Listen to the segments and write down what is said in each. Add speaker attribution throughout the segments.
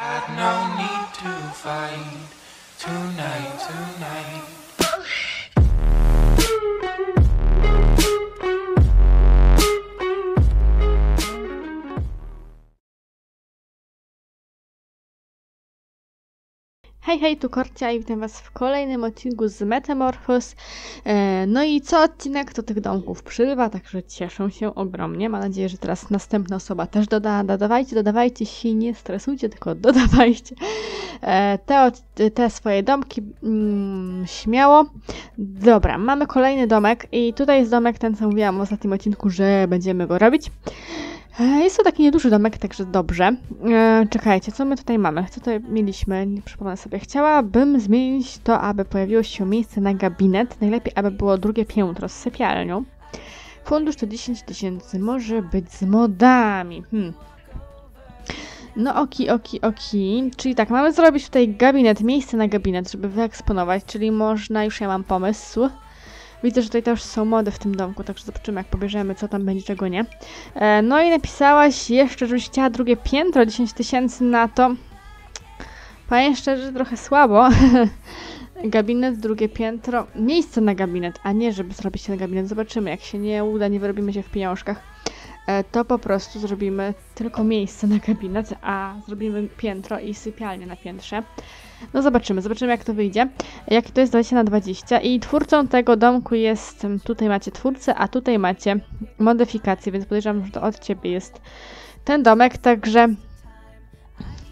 Speaker 1: Had no need to fight tonight, tonight.
Speaker 2: Hej, hej, tu Korcia i witam Was w kolejnym odcinku z Metamorphos. E, no i co odcinek, to tych domków przybywa, także cieszę się ogromnie. Mam nadzieję, że teraz następna osoba też doda. Dodawajcie, dodawajcie się, nie stresujcie, tylko dodawajcie e, te, te swoje domki mm, śmiało. Dobra, mamy kolejny domek i tutaj jest domek ten, co mówiłam w ostatnim odcinku, że będziemy go robić. E, Jest to taki nieduży domek, także dobrze. E, czekajcie, co my tutaj mamy? Co tutaj mieliśmy? Nie przypomnę sobie. Chciałabym zmienić to, aby pojawiło się miejsce na gabinet. Najlepiej, aby było drugie piętro z sypialnią. Fundusz to 10 tysięcy. Może być z modami. Hmm. No oki, oki, oki. Czyli tak, mamy zrobić tutaj gabinet, miejsce na gabinet, żeby wyeksponować, czyli można, już ja mam pomysł. Widzę, że tutaj też są mody w tym domku, także zobaczymy, jak pobierzemy, co tam będzie, czego nie. E, no i napisałaś jeszcze, żebyś chciała drugie piętro, 10 tysięcy na to. Powiem szczerze, trochę słabo. gabinet, drugie piętro, miejsce na gabinet, a nie, żeby zrobić ten gabinet. Zobaczymy, jak się nie uda, nie wyrobimy się w pieniążkach, to po prostu zrobimy tylko miejsce na gabinet, a zrobimy piętro i sypialnię na piętrze. No zobaczymy, zobaczymy jak to wyjdzie. Jakie to jest 20 na 20 i twórcą tego domku jest, mm, tutaj macie twórcę, a tutaj macie modyfikację, więc podejrzewam, że to od Ciebie jest ten domek, także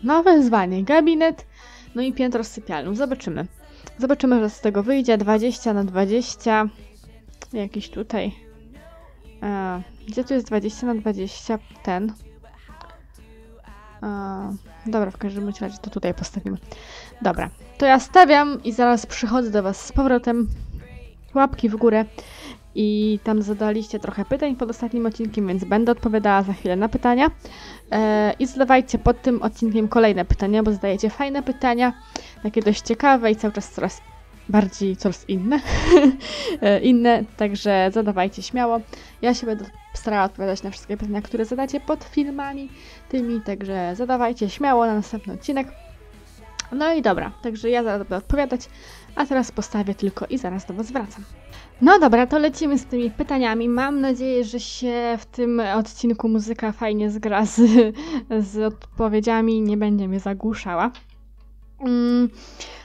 Speaker 2: nowe wyzwanie, gabinet, no i piętro z sypialnią, zobaczymy. Zobaczymy, że z tego wyjdzie 20 na 20, jakiś tutaj, e, gdzie tu jest 20 na 20, ten, e, dobra, w każdym razie to tutaj postawimy. Dobra, to ja stawiam i zaraz przychodzę do Was z powrotem. Łapki w górę. I tam zadaliście trochę pytań pod ostatnim odcinkiem, więc będę odpowiadała za chwilę na pytania. E, I zadawajcie pod tym odcinkiem kolejne pytania, bo zadajecie fajne pytania, takie dość ciekawe i cały czas coraz bardziej coraz inne. E, inne, także zadawajcie śmiało. Ja się będę starała odpowiadać na wszystkie pytania, które zadacie pod filmami tymi, także zadawajcie śmiało na następny odcinek. No i dobra, także ja zaraz będę odpowiadać, a teraz postawię tylko i zaraz do Was wracam. No dobra, to lecimy z tymi pytaniami. Mam nadzieję, że się w tym odcinku muzyka fajnie zgra z, z odpowiedziami, nie będzie mnie zagłuszała. Mm,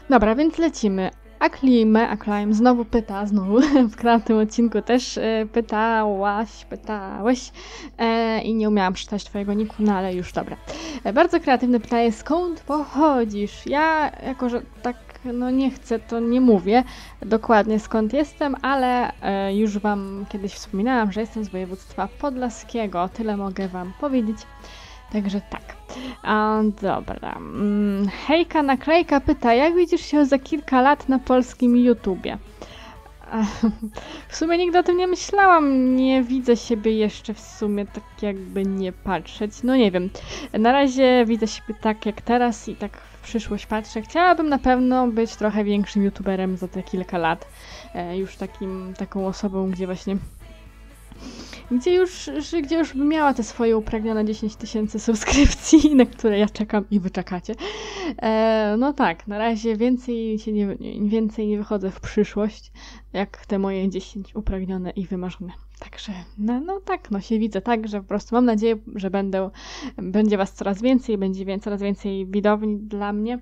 Speaker 2: dobra, więc lecimy. Aklime, Aklim znowu pyta, znowu w tym odcinku też e, pytałaś, pytałeś e, i nie umiałam przeczytać Twojego niku, no ale już dobra. E, Bardzo kreatywne pytanie, skąd pochodzisz? Ja, jako że tak no nie chcę, to nie mówię dokładnie skąd jestem, ale e, już Wam kiedyś wspominałam, że jestem z województwa podlaskiego, tyle mogę Wam powiedzieć. Także tak. A, dobra. Mm, Hejka Naklejka pyta, jak widzisz się za kilka lat na polskim YouTubie? W sumie nigdy o tym nie myślałam, nie widzę siebie jeszcze w sumie tak jakby nie patrzeć. No nie wiem. Na razie widzę siebie tak jak teraz i tak w przyszłość patrzę. Chciałabym na pewno być trochę większym youtuberem za te kilka lat. E, już takim, taką osobą, gdzie właśnie gdzie już, gdzie już miała te swoje upragnione 10 tysięcy subskrypcji, na które ja czekam i wy czekacie. E, no tak, na razie więcej się nie, więcej nie wychodzę w przyszłość, jak te moje 10 upragnione i wymarzone. Także, no, no tak, no się widzę tak, że po prostu mam nadzieję, że będę, będzie was coraz więcej, będzie coraz więcej widowni dla mnie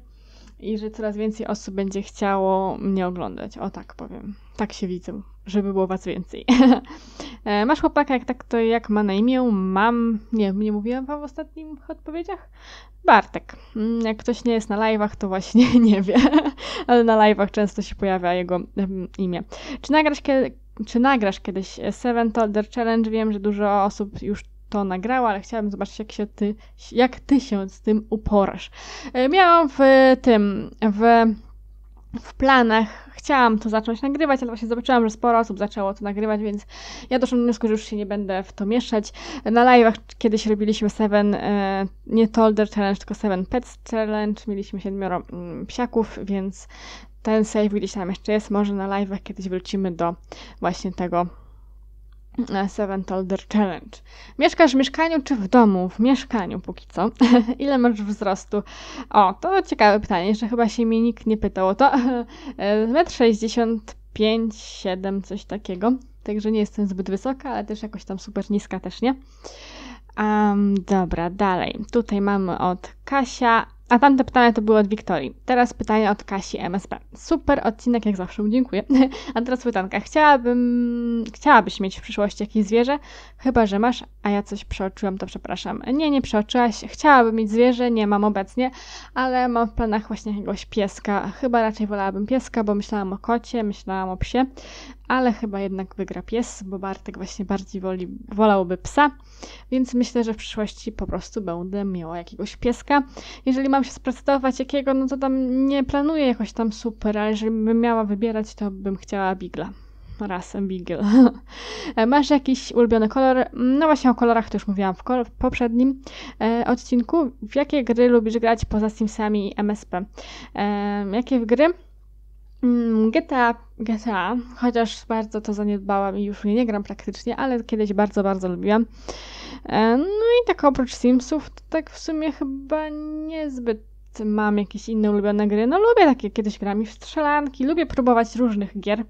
Speaker 2: i że coraz więcej osób będzie chciało mnie oglądać. O tak powiem. Tak się widzę, żeby było was więcej. E, Masz chłopaka, jak tak, to jak ma na imię? Mam, nie, nie mówiłam wam w ostatnich odpowiedziach? Bartek. Mm, Jak ktoś nie jest na live'ach, to właśnie nie wie, ale na live'ach często się pojawia jego imię. Czy nagrasz, czy nagrasz kiedyś Seven Toddler Challenge? Wiem, że dużo osób już to nagrało, ale chciałabym zobaczyć, jak, się ty, jak ty się z tym uporasz. E, Miałam w tym, w, w planach, chciałam to zacząć nagrywać, ale właśnie zobaczyłam, że sporo osób zaczęło to nagrywać, więc ja doszłam do wniosku, że już się nie będę w to mieszać. Na live'ach kiedyś robiliśmy Seven, e, nie Toddler Challenge, tylko Seven Pets Challenge, mieliśmy siedmioro mm, psiaków, więc ten save gdzieś tam jeszcze jest, może na live'ach kiedyś wrócimy do właśnie tego Seven Toulder Challenge. Mieszkasz w mieszkaniu czy w domu? W mieszkaniu póki co. Ile masz wzrostu? O, to ciekawe pytanie, jeszcze chyba się mnie nikt nie pytał o to. 1,65 m, 7, coś takiego. Także nie jestem zbyt wysoka, ale też jakoś tam super niska też nie. Um, dobra, dalej. Tutaj mamy od Kasia a tamte pytania to były od Wiktorii. Teraz pytanie od Kasi MSP. Super odcinek, jak zawsze, dziękuję. A teraz pytanka. Chciałabym, chciałabyś mieć w przyszłości jakieś zwierzę? Chyba, że masz, a ja coś przeoczyłam, to przepraszam. Nie, nie przeoczyłaś. Chciałabym mieć zwierzę, nie mam obecnie, ale mam w planach właśnie jakiegoś pieska. Chyba raczej wolałabym pieska, bo myślałam o kocie, myślałam o psie, ale chyba jednak wygra pies, bo Bartek właśnie bardziej woli, wolałby psa, więc myślę, że w przyszłości po prostu będę miała jakiegoś pieska. Jeżeli mam się sprocedować jakiego, no to tam nie planuję jakoś tam super, ale jeżeli bym miała wybierać, to bym chciała bigla rasę Beagle. Masz jakiś ulubiony kolor? No właśnie o kolorach to już mówiłam w, w poprzednim e, odcinku. W jakie gry lubisz grać poza Simsami i MSP? E, jakie gry? Mm, GTA, GTA, chociaż bardzo to zaniedbałam i już nie, nie gram praktycznie, ale kiedyś bardzo, bardzo lubiłam. E, no i tak oprócz Simsów, to tak w sumie chyba niezbyt mam jakieś inne ulubione gry. No lubię takie, kiedyś gram i w strzelanki, lubię próbować różnych gier.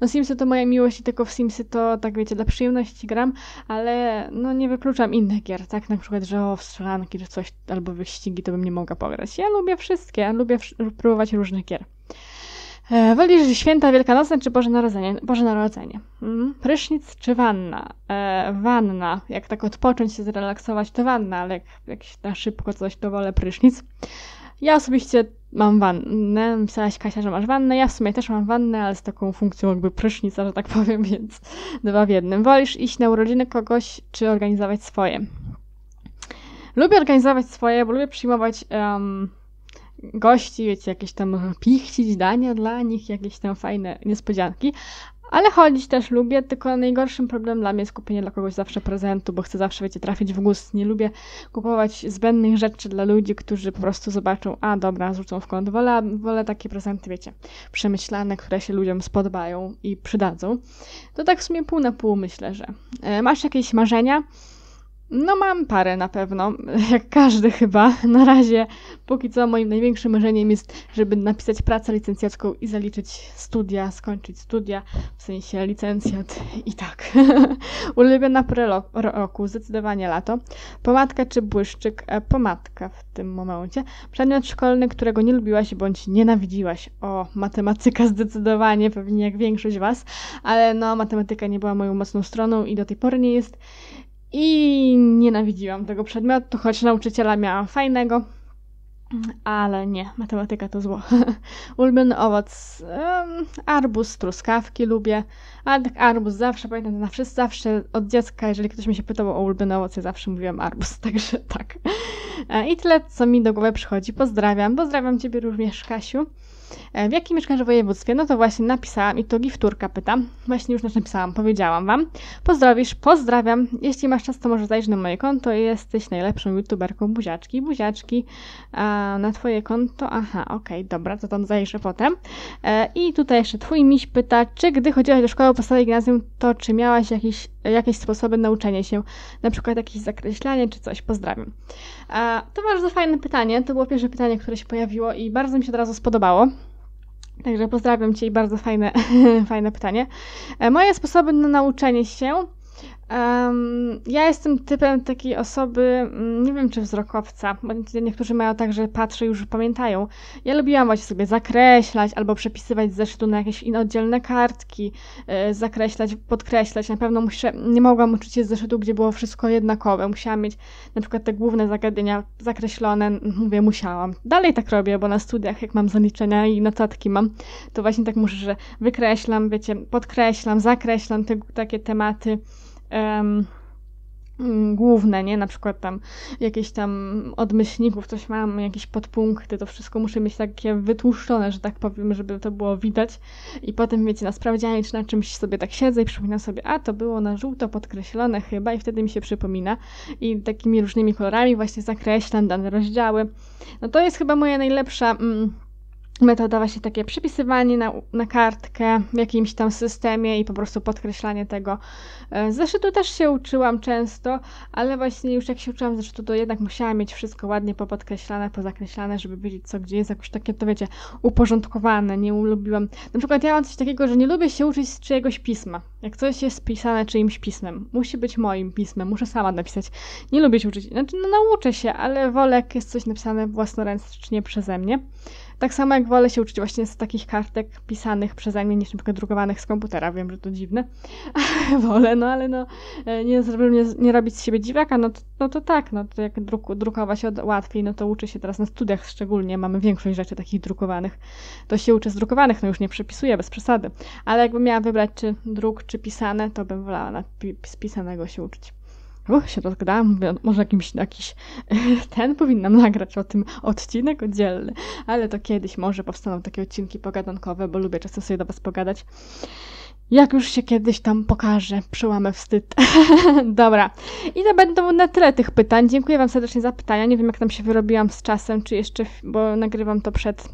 Speaker 2: No Simsy to moja miłość i tylko w Simsy to, tak wiecie, dla przyjemności gram, ale no nie wykluczam innych gier, tak na przykład, że o, w strzelanki czy coś, albo wyścigi to bym nie mogła pograć. Ja lubię wszystkie, lubię próbować różnych gier. E, wolisz święta wielkanocne czy Boże Narodzenie? Boże Narodzenie. Mm. Prysznic czy wanna? E, wanna. Jak tak odpocząć się, zrelaksować, to wanna, ale jak, jak na szybko coś, to wolę prysznic. Ja osobiście mam wannę. Myślałaś, Kasia, że masz wannę. Ja w sumie też mam wannę, ale z taką funkcją jakby prysznica, że tak powiem, więc dwa w jednym. Wolisz iść na urodziny kogoś, czy organizować swoje? Lubię organizować swoje, bo lubię przyjmować... Um, gości, wiecie, jakieś tam pichcić dania dla nich, jakieś tam fajne niespodzianki. Ale chodzić też lubię, tylko najgorszym problemem dla mnie jest kupienie dla kogoś zawsze prezentu, bo chcę zawsze, wiecie, trafić w gust. Nie lubię kupować zbędnych rzeczy dla ludzi, którzy po prostu zobaczą, a dobra, zrzucą w kąt. Wolę, wolę takie prezenty, wiecie, przemyślane, które się ludziom spodobają i przydadzą. To tak w sumie pół na pół myślę, że. E, masz jakieś marzenia? No mam parę na pewno, jak każdy chyba. Na razie, póki co moim największym marzeniem jest, żeby napisać pracę licencjacką i zaliczyć studia, skończyć studia, w sensie licencjat i tak. Ulubiona porę roku, zdecydowanie lato. Pomadka czy błyszczyk? E, pomadka w tym momencie. Przedmiot szkolny, którego nie lubiłaś bądź nienawidziłaś. O, matematyka zdecydowanie, pewnie jak większość was, ale no, matematyka nie była moją mocną stroną i do tej pory nie jest. I nienawidziłam tego przedmiotu, choć nauczyciela miałam fajnego, ale nie, matematyka to zło. Ulubiony owoc, um, arbuz, truskawki lubię, ale tak arbuz zawsze, pamiętam, na wszyscy, zawsze od dziecka, jeżeli ktoś mi się pytał o ulubiony owoc, ja zawsze mówiłam arbuz, także tak. E, I tyle, co mi do głowy przychodzi. Pozdrawiam, pozdrawiam Ciebie również, Kasiu. E, w jakim mieszkasz województwie? No to właśnie napisałam i to gifturka pytam. Właśnie już napisałam, powiedziałam wam. Pozdrowisz, pozdrawiam. Jeśli masz czas, to może zajrzyj na moje konto. Jesteś najlepszą youtuberką buziaczki. Buziaczki na twoje konto. Aha, okej, okay, dobra, to tam zajrzę potem. E, I tutaj jeszcze twój miś pyta, czy gdy chodziłaś do szkoły podstawowej gimnazjum, to czy miałaś jakiś, jakieś sposoby nauczenia się? Na przykład jakieś zakreślanie czy coś? Pozdrawiam. To bardzo fajne pytanie. To było pierwsze pytanie, które się pojawiło i bardzo mi się od razu spodobało. Także pozdrawiam Cię i bardzo fajne, fajne pytanie. E, moje sposoby na nauczenie się Um, ja jestem typem takiej osoby, mm, nie wiem czy wzrokowca, bo niektórzy mają tak, że patrzę już pamiętają. Ja lubiłam właśnie sobie zakreślać albo przepisywać z zeszytu na jakieś oddzielne kartki, yy, zakreślać, podkreślać. Na pewno muszę, nie mogłam uczyć się z zeszytu, gdzie było wszystko jednakowe. Musiałam mieć na przykład te główne zagadnienia zakreślone, mówię musiałam. Dalej tak robię, bo na studiach jak mam zaliczenia i notatki mam, to właśnie tak muszę, że wykreślam, wiecie, podkreślam, zakreślam te takie tematy um, główne, nie? Na przykład tam jakieś tam od myślników coś mam, jakieś podpunkty, to wszystko muszę mieć takie wytłuszczone, że tak powiem, żeby to było widać. I potem, wiecie, na sprawdzianie czy na czymś sobie tak siedzę i przypominam sobie, a to było na żółto podkreślone chyba i wtedy mi się przypomina. I takimi różnymi kolorami właśnie zakreślam dane rozdziały. No to jest chyba moja najlepsza... Mm, metoda właśnie takie przepisywanie na, na kartkę w jakimś tam systemie i po prostu podkreślanie tego. E, Zeszytu też się uczyłam często, ale właśnie już jak się uczyłam zeszytu, to jednak musiałam mieć wszystko ładnie popodkreślane, pozakreślane, żeby wiedzieć co gdzie jest, jakoś takie, to wiecie, uporządkowane, nie lubiłam. Na przykład ja mam coś takiego, że nie lubię się uczyć z czyjegoś pisma. Jak coś jest pisane czyimś pismem, musi być moim pismem, muszę sama napisać. Nie lubię się uczyć, znaczy no nauczę się, ale wolę jak jest coś napisane własnoręcznie przeze mnie. Tak samo jak wolę się uczyć właśnie z takich kartek pisanych przeze mnie, niż na przykład drukowanych z komputera. Wiem, że to dziwne, wolę, no ale no nie, żeby nie, nie robić z siebie dziwaka, no to, no to tak, no to jak druku, drukować od, łatwiej, no to uczę się teraz na studiach szczególnie, mamy większość rzeczy takich drukowanych, to się uczę z drukowanych, no już nie przepisuję, bez przesady, ale jakbym miała wybrać czy druk, czy pisane, to bym wolała na pi pisanego się uczyć. Uch, się rozgadałam, mówię, może jakimś, jakiś ten powinnam nagrać o tym odcinek oddzielny, ale to kiedyś może powstaną takie odcinki pogadankowe, bo lubię czasem sobie do was pogadać. Jak już się kiedyś tam pokaże, przełamę wstyd. Dobra. I to będą na tyle tych pytań. Dziękuję wam serdecznie za pytania. Nie wiem, jak tam się wyrobiłam z czasem, czy jeszcze, bo nagrywam to przed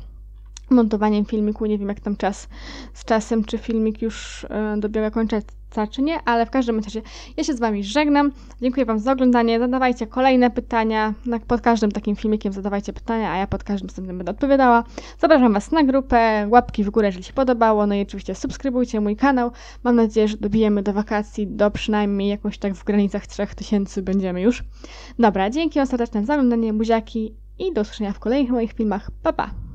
Speaker 2: montowaniem filmiku. Nie wiem, jak tam czas z czasem, czy filmik już yy, dobiega końca, czy nie, ale w każdym razie ja się z Wami żegnam. Dziękuję Wam za oglądanie. Zadawajcie kolejne pytania. Pod każdym takim filmikiem zadawajcie pytania, a ja pod każdym następnym będę odpowiadała. Zapraszam Was na grupę, łapki w górę, jeżeli się podobało. No i oczywiście subskrybujcie mój kanał. Mam nadzieję, że dobijemy do wakacji do przynajmniej jakoś tak w granicach 3000 będziemy już. Dobra, dzięki serdecznie za oglądanie, buziaki i do usłyszenia w kolejnych moich filmach. Pa, pa!